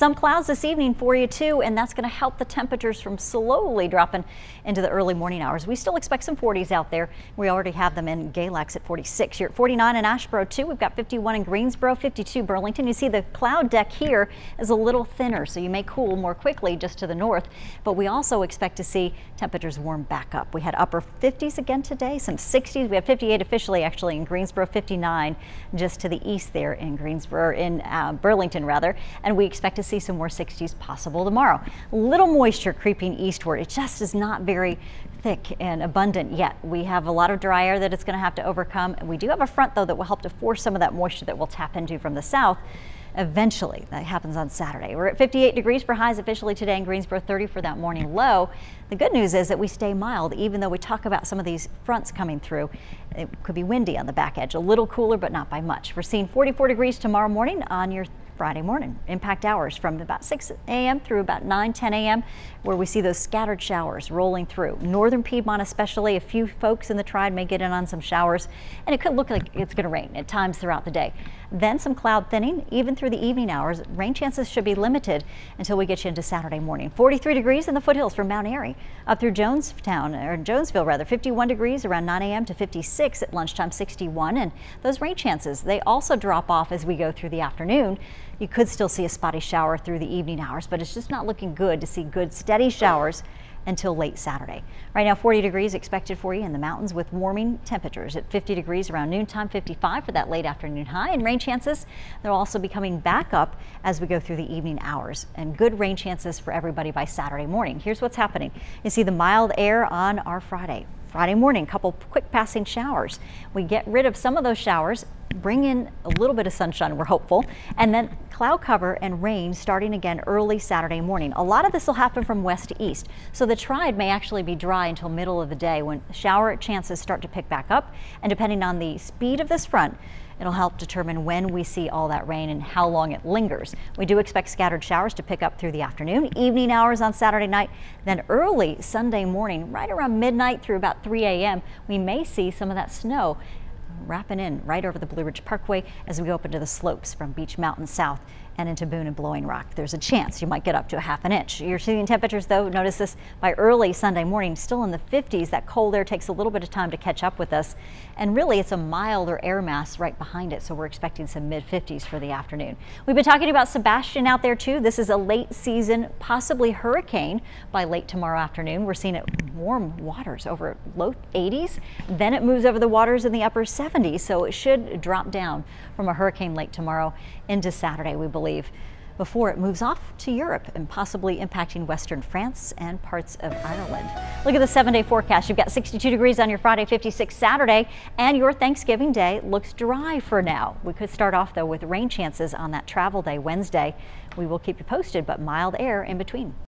Some clouds this evening for you too, and that's going to help the temperatures from slowly dropping into the early morning hours. We still expect some 40s out there. We already have them in Galax at 46. Here at 49 in Asheboro too. We've got 51 in Greensboro, 52 Burlington. You see the cloud deck here is a little thinner, so you may cool more quickly just to the north. But we also expect to see temperatures warm back up. We had upper 50s again today, some 60s. We have 58 officially actually in Greensboro, 59 just to the east there in Greensboro, in uh, Burlington rather. And we expect to see some more 60s possible tomorrow. Little moisture creeping eastward. It just is not very thick and abundant yet. We have a lot of dry air that it's going to have to overcome. And we do have a front though that will help to force some of that moisture that we'll tap into from the south eventually. That happens on Saturday. We're at 58 degrees for highs officially today in Greensboro, 30 for that morning low. The good news is that we stay mild, even though we talk about some of these fronts coming through. It could be windy on the back edge, a little cooler, but not by much. We're seeing 44 degrees tomorrow morning on your Friday morning. Impact hours from about 6 a.m. through about 9, 10 a.m. where we see those scattered showers rolling through. Northern Piedmont especially, a few folks in the Triad may get in on some showers and it could look like it's going to rain at times throughout the day. Then some cloud thinning even through the evening hours. Rain chances should be limited until we get you into Saturday morning. 43 degrees in the foothills from Mount Airy up through Jonestown or Jonesville rather 51 degrees around 9 a.m. to 56 at lunchtime 61 and those rain chances they also drop off as we go through the afternoon. You could still see a spotty shower through the evening hours, but it's just not looking good to see good steady showers until late Saturday. Right now 40 degrees expected for you in the mountains with warming temperatures at 50 degrees around noontime, 55 for that late afternoon high and rain chances. They'll also be coming back up as we go through the evening hours and good rain chances for everybody by Saturday morning. Here's what's happening. You see the mild air on our Friday. Friday morning, couple quick passing showers. We get rid of some of those showers, bring in a little bit of sunshine, we're hopeful, and then cloud cover and rain starting again early Saturday morning. A lot of this will happen from west to east, so the Triad may actually be dry until middle of the day when shower chances start to pick back up, and depending on the speed of this front, It'll help determine when we see all that rain and how long it lingers. We do expect scattered showers to pick up through the afternoon, evening hours on Saturday night, then early Sunday morning, right around midnight through about 3 a.m., we may see some of that snow wrapping in right over the Blue Ridge Parkway as we go up into the slopes from Beech Mountain south and into Boone and Blowing Rock. There's a chance you might get up to a half an inch. You're seeing temperatures though, notice this by early Sunday morning, still in the 50s. That cold air takes a little bit of time to catch up with us. And really it's a milder air mass right behind it. So we're expecting some mid 50s for the afternoon. We've been talking about Sebastian out there too. This is a late season, possibly hurricane by late tomorrow afternoon. We're seeing it warm waters over low 80s. Then it moves over the waters in the upper 70s. So it should drop down from a hurricane late tomorrow into Saturday, we believe believe, before it moves off to Europe and possibly impacting western France and parts of Ireland. Look at the seven day forecast. You've got 62 degrees on your Friday, 56 Saturday, and your Thanksgiving day looks dry for now. We could start off though with rain chances on that travel day Wednesday. We will keep you posted, but mild air in between.